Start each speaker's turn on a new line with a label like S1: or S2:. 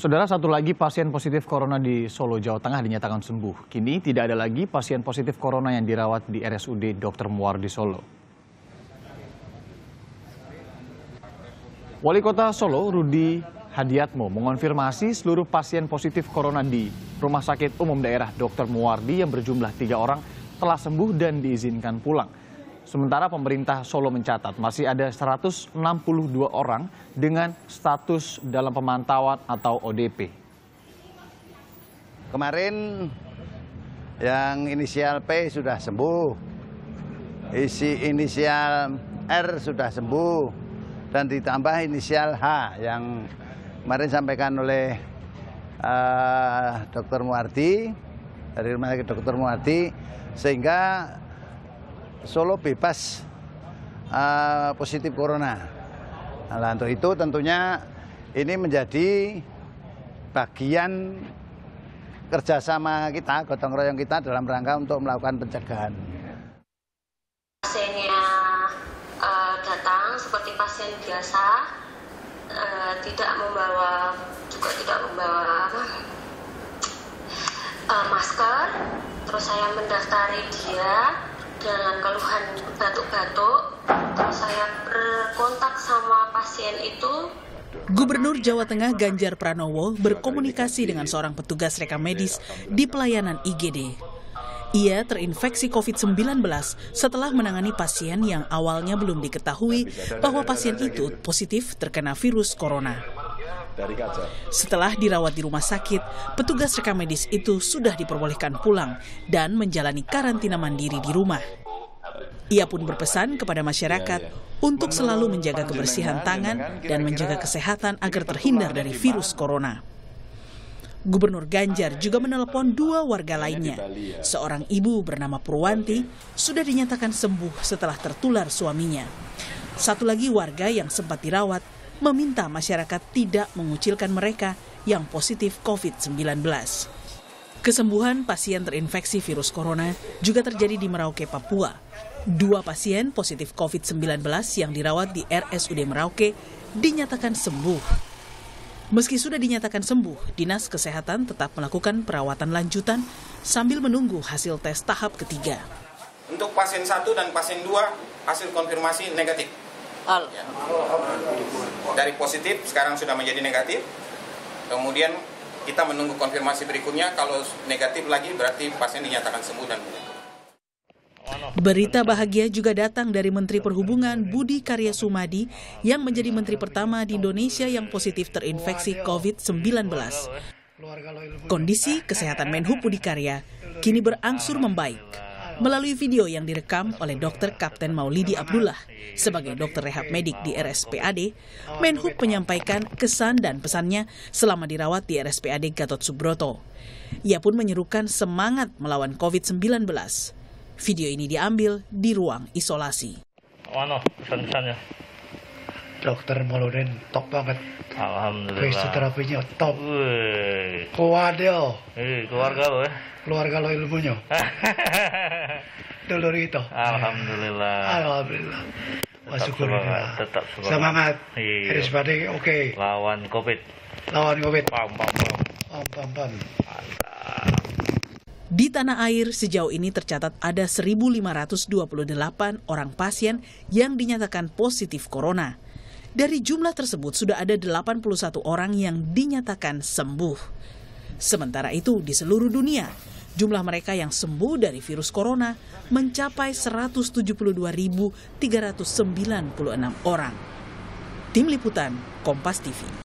S1: Saudara satu lagi pasien positif corona di Solo, Jawa Tengah dinyatakan sembuh. Kini tidak ada lagi pasien positif corona yang dirawat di RSUD Dr. Muar di Solo. Wali Kota Solo, Rudi Hadiatmo, mengonfirmasi seluruh pasien positif corona di Rumah Sakit Umum Daerah Dr. Muardi yang berjumlah tiga orang telah sembuh dan diizinkan pulang. Sementara pemerintah Solo mencatat masih ada 162 orang dengan status dalam pemantauan atau ODP.
S2: Kemarin yang inisial P sudah sembuh, isi inisial R sudah sembuh, dan ditambah inisial H yang kemarin sampaikan oleh uh, Dr. Muardi dari Rumah Sakit Dr. Muardi, sehingga Solo bebas uh, positif corona. Nah, untuk itu tentunya ini menjadi bagian kerjasama kita, gotong royong kita dalam rangka untuk melakukan pencegahan.
S3: Pasiennya uh, datang seperti pasien biasa, uh, tidak membawa juga tidak membawa uh, masker. Terus saya mendaftari dia dengan keluhan batuk-batuk, terus saya berkontak sama pasien itu.
S4: Gubernur Jawa Tengah Ganjar Pranowo berkomunikasi dengan seorang petugas rekam medis di pelayanan IGD. Ia terinfeksi COVID-19 setelah menangani pasien yang awalnya belum diketahui bahwa pasien itu positif terkena virus corona. Setelah dirawat di rumah sakit, petugas rekam medis itu sudah diperbolehkan pulang dan menjalani karantina mandiri di rumah. Ia pun berpesan kepada masyarakat untuk selalu menjaga kebersihan tangan dan menjaga kesehatan agar terhindar dari virus corona. Gubernur Ganjar juga menelpon dua warga lainnya. Seorang ibu bernama Purwanti sudah dinyatakan sembuh setelah tertular suaminya. Satu lagi warga yang sempat dirawat meminta masyarakat tidak mengucilkan mereka yang positif COVID-19. Kesembuhan pasien terinfeksi virus corona juga terjadi di Merauke, Papua. Dua pasien positif COVID-19 yang dirawat di RSUD Merauke dinyatakan sembuh. Meski sudah dinyatakan sembuh, Dinas Kesehatan tetap melakukan perawatan lanjutan sambil menunggu hasil tes tahap ketiga.
S5: Untuk pasien satu dan pasien dua hasil konfirmasi negatif. Al. Ya. Dari positif sekarang sudah menjadi negatif. Kemudian kita menunggu konfirmasi berikutnya. Kalau negatif lagi berarti pasien dinyatakan sembuh dan
S4: Berita bahagia juga datang dari Menteri Perhubungan Budi Karya Sumadi yang menjadi menteri pertama di Indonesia yang positif terinfeksi COVID-19. Kondisi kesehatan Menhub Budi Karya kini berangsur membaik. Melalui video yang direkam oleh Dr. Kapten Maulidi Abdullah sebagai dokter rehab medik di RSPAD, Menhub menyampaikan kesan dan pesannya selama dirawat di RSPAD Gatot Subroto. Ia pun menyerukan semangat melawan COVID-19. Video ini diambil di ruang isolasi.
S6: Mana pesan-pesannya?
S7: Dokter Mauludin top banget.
S6: Alhamdulillah.
S7: Fisioterapinya top.
S6: Wih.
S7: Kuat dia.
S6: Eh, keluarga lo ya?
S7: Keluarga lo ilmunya. Dulur itu.
S6: Alhamdulillah.
S7: Alhamdulillah. Wah,
S6: Tetap
S7: syukurillah.
S6: semangat, tetap semangat.
S7: Semangat.
S6: Iya.
S7: Harus pada oke.
S6: Lawan COVID.
S7: Lawan COVID.
S6: Pam, pam, pam.
S7: Pam, pam, pam.
S4: Di tanah air sejauh ini tercatat ada 1.528 orang pasien yang dinyatakan positif corona. Dari jumlah tersebut sudah ada 81 orang yang dinyatakan sembuh. Sementara itu di seluruh dunia, jumlah mereka yang sembuh dari virus corona mencapai 172.396 orang. Tim Liputan Kompas TV